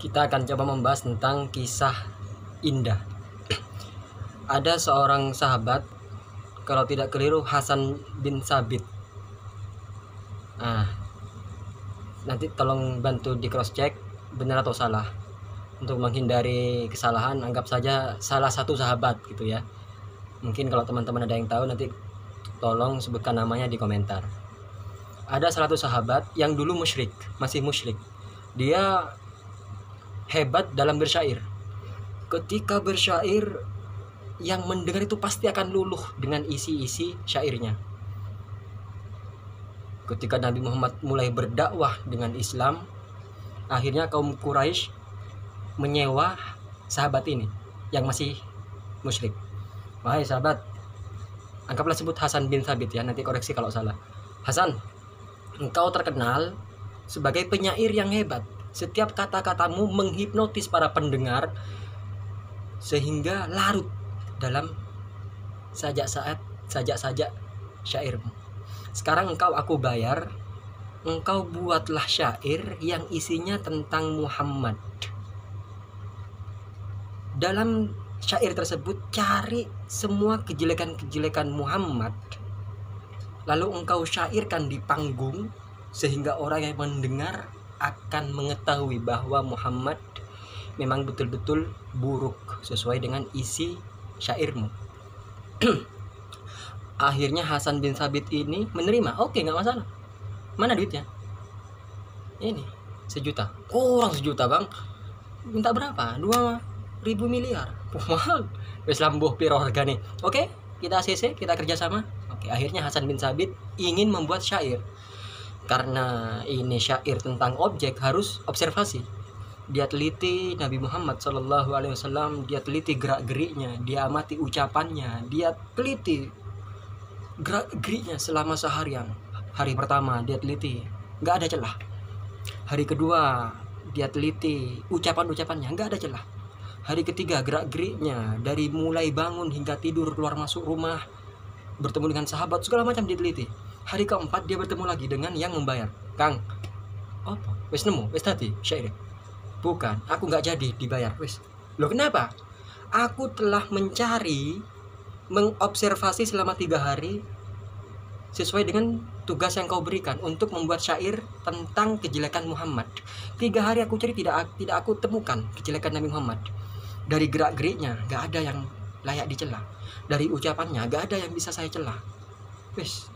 kita akan coba membahas tentang kisah indah. Ada seorang sahabat, kalau tidak keliru Hasan bin Sabit. Nah, nanti tolong bantu di cross check benar atau salah. Untuk menghindari kesalahan, anggap saja salah satu sahabat gitu ya. Mungkin kalau teman-teman ada yang tahu nanti tolong sebutkan namanya di komentar. Ada salah satu sahabat yang dulu musyrik, masih musyrik. Dia hebat dalam bersyair. Ketika bersyair yang mendengar itu pasti akan luluh dengan isi-isi syairnya. Ketika Nabi Muhammad mulai berdakwah dengan Islam, akhirnya kaum Quraisy menyewa sahabat ini yang masih musyrik. Wahai sahabat, anggaplah sebut Hasan bin Thabit ya, nanti koreksi kalau salah. Hasan, engkau terkenal sebagai penyair yang hebat. Setiap kata-katamu menghipnotis para pendengar sehingga larut dalam sajak saat sajak-sajak syairmu. Sekarang engkau aku bayar, engkau buatlah syair yang isinya tentang Muhammad. Dalam syair tersebut cari semua kejelekan-kejelekan Muhammad lalu engkau syairkan di panggung sehingga orang yang mendengar akan mengetahui bahwa Muhammad memang betul-betul buruk sesuai dengan isi syairmu. Akhirnya Hasan bin Sabit ini menerima, oke nggak masalah. Mana duitnya? Ini sejuta, kurang sejuta bang. Minta berapa? Dua ribu miliar. Mahal. Wes lambuh piro harga nih. Oke, kita CC, kita kerjasama. Oke, akhirnya Hasan bin Sabit ingin membuat syair. Karena ini syair tentang objek harus observasi. Dia teliti Nabi Muhammad Shallallahu Alaihi Wasallam dia teliti gerak geriknya dia amati ucapannya dia teliti gerak geriknya selama seharian. Hari pertama dia teliti nggak ada celah. Hari kedua dia teliti ucapan ucapannya nggak ada celah. Hari ketiga gerak geriknya dari mulai bangun hingga tidur keluar masuk rumah bertemu dengan sahabat segala macam diteliti hari keempat dia bertemu lagi dengan yang membayar Kang apa wes nemu wes tadi syair Bukan, aku nggak jadi dibayar. Wis. Loh kenapa? Aku telah mencari, mengobservasi selama tiga hari sesuai dengan tugas yang kau berikan untuk membuat syair tentang kejelekan Muhammad. Tiga hari aku cari tidak tidak aku temukan kejelekan Nabi Muhammad. Dari gerak geriknya nggak ada yang layak dicela. Dari ucapannya nggak ada yang bisa saya celah. Wis,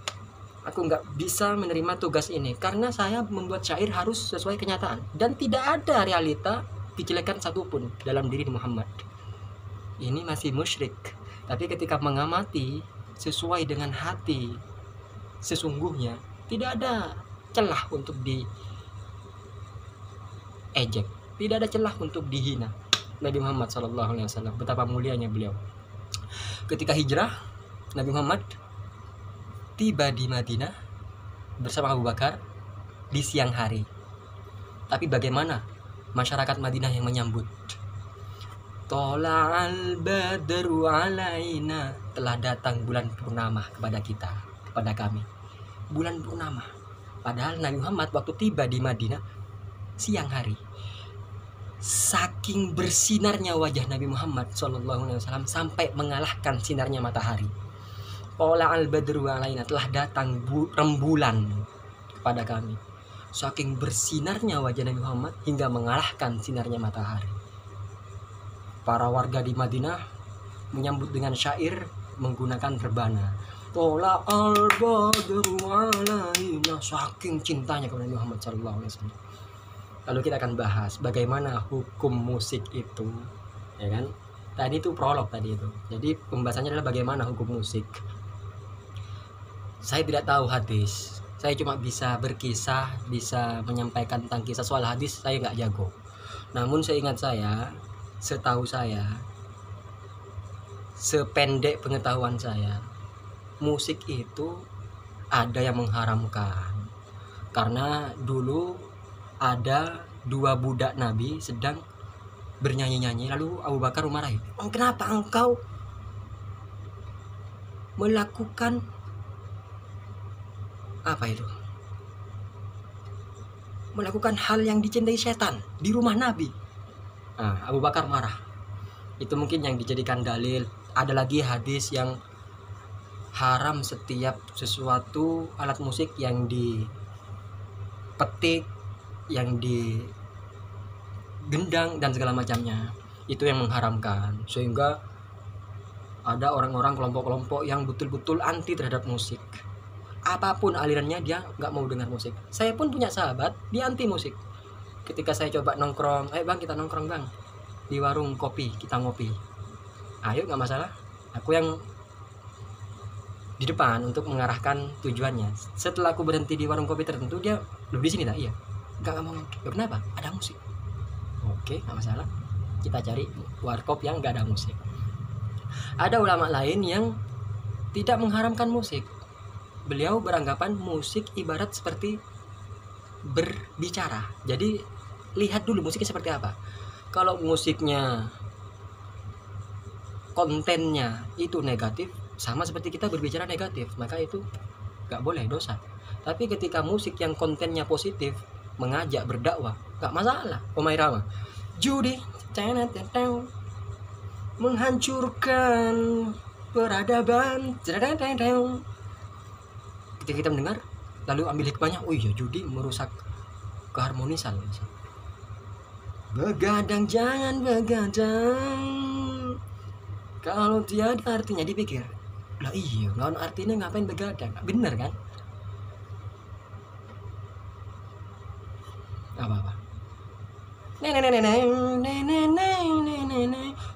aku nggak bisa menerima tugas ini karena saya membuat syair harus sesuai kenyataan. Dan tidak ada realita kejelekan satupun dalam diri Muhammad. Ini masih musyrik. Tapi ketika mengamati sesuai dengan hati sesungguhnya tidak ada celah untuk di ejek. Tidak ada celah untuk dihina Nabi Muhammad SAW betapa mulianya beliau. Ketika hijrah Nabi Muhammad tiba di Madinah bersama Abu Bakar di siang hari. Tapi bagaimana masyarakat Madinah yang menyambut? Tola'al badru alaina telah datang bulan purnama kepada kita, kepada kami. Bulan purnama. Padahal Nabi Muhammad waktu tiba di Madinah siang hari. Saking bersinarnya wajah Nabi Muhammad SAW sampai mengalahkan sinarnya matahari Pola al badru alaina telah datang bu, rembulan kepada kami. Saking bersinarnya wajah Nabi Muhammad hingga mengalahkan sinarnya matahari. Para warga di Madinah menyambut dengan syair menggunakan rebana. Pola al badru alaina saking cintanya kepada Nabi Muhammad sallallahu alaihi wasallam. Lalu kita akan bahas bagaimana hukum musik itu, ya kan? Tadi itu prolog tadi itu. Jadi pembahasannya adalah bagaimana hukum musik saya tidak tahu hadis. Saya cuma bisa berkisah bisa menyampaikan tentang kisah. Soal hadis saya nggak jago. Namun seingat saya setahu saya sependek pengetahuan saya musik itu ada yang mengharamkan. Karena dulu ada dua budak nabi sedang bernyanyi-nyanyi. Lalu Abu Bakar memarahi oh, kenapa engkau melakukan apa itu? Melakukan hal yang dicintai setan di rumah Nabi. nah, Abu Bakar marah. Itu mungkin yang dijadikan dalil. Ada lagi hadis yang haram setiap sesuatu alat musik yang dipetik yang digendang dan segala macamnya. Itu yang mengharamkan. Sehingga ada orang-orang kelompok-kelompok yang betul-betul anti terhadap musik apa pun alirannya dia nggak mau dengar musik. Saya pun punya sahabat dia anti musik. Ketika saya coba nongkrong ayo bang kita nongkrong bang. Di warung kopi kita ngopi. Ayo nggak masalah. Aku yang di depan untuk mengarahkan tujuannya. Setelah aku berhenti di warung kopi tertentu dia lu di sini tak iya. Nggak mau ya, kenapa? Ada musik. Oke nggak masalah. Kita cari warkop yang nggak ada musik. Ada ulama lain yang tidak mengharamkan musik beliau beranggapan musik ibarat seperti berbicara. Jadi lihat dulu musiknya seperti apa. Kalau musiknya kontennya itu negatif, sama seperti kita berbicara negatif, maka itu nggak boleh dosa. Tapi ketika musik yang kontennya positif, mengajak berdakwah, nggak masalah. Omai Rama, judi, menghancurkan peradaban, ketika kita mendengar lalu ambil hikmahnya oh iya judi merusak keharmonisan. Begadang jangan begadang. Kalau tiada artinya dipikir lah iya non artinya ngapain begadang? Bener kan? Apa apa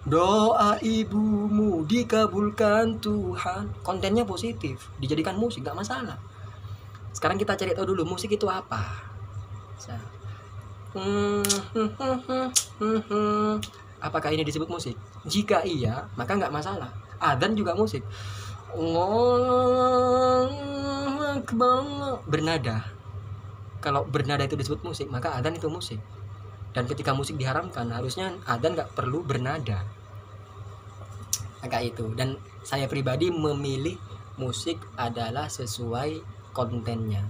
doa ibumu dikabulkan Tuhan. Kontennya positif dijadikan musik gak masalah. Sekarang kita cari tahu dulu musik itu apa? Apakah ini disebut musik? Jika iya maka nggak masalah. Adan juga musik. Bernada. Kalau bernada itu disebut musik maka adan itu musik. Dan ketika musik diharamkan harusnya adan nggak perlu bernada agak itu. Dan saya pribadi memilih musik adalah sesuai kontennya.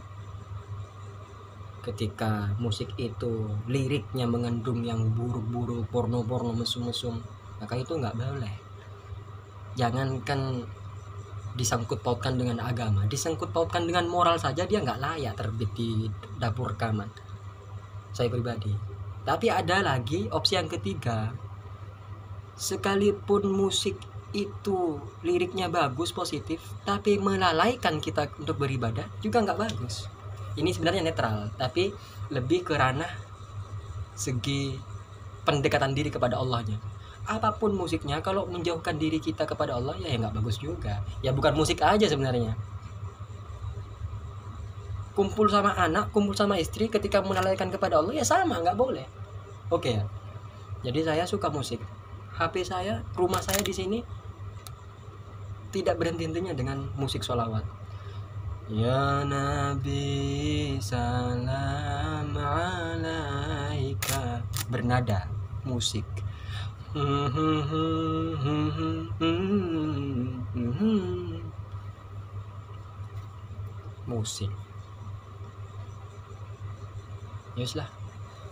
Ketika musik itu liriknya mengandung yang buruk-buruk porno-porno mesum-mesum maka itu nggak boleh. Jangankan disangkut pautkan dengan agama disangkut pautkan dengan moral saja dia nggak layak terbit di dapur rekaman. Saya pribadi. Tapi ada lagi opsi yang ketiga. Sekalipun musik itu liriknya bagus positif tapi melalaikan kita untuk beribadah juga nggak bagus. Ini sebenarnya netral tapi lebih ke ranah segi pendekatan diri kepada Allahnya. Apa pun musiknya kalau menjauhkan diri kita kepada Allah ya nggak bagus juga. Ya bukan musik aja sebenarnya. Kumpul sama anak kumpul sama istri ketika melalaikan kepada Allah ya sama nggak boleh. Oke ya? Jadi saya suka musik. HP saya rumah saya di sini tidak berhenti-hentinya dengan musik sholawat. Ya Nabi salam alaika. Bernada musik. Musik. Yes lah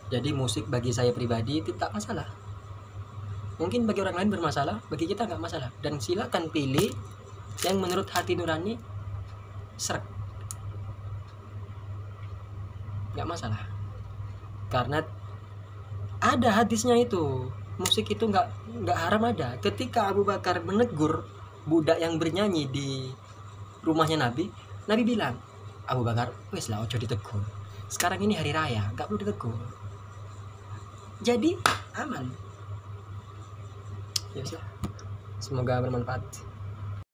jadi musik bagi saya pribadi tidak masalah mungkin bagi orang lain bermasalah bagi kita nggak masalah. Dan silakan pilih yang menurut hati nurani serak. Nggak masalah. Karena ada hadisnya itu. Musik itu nggak nggak haram ada. Ketika Abu Bakar menegur budak yang bernyanyi di rumahnya Nabi Nabi bilang Abu Bakar wes lah ojo ditegur. Sekarang ini hari raya nggak perlu ditegur. Jadi aman ya semoga bermanfaat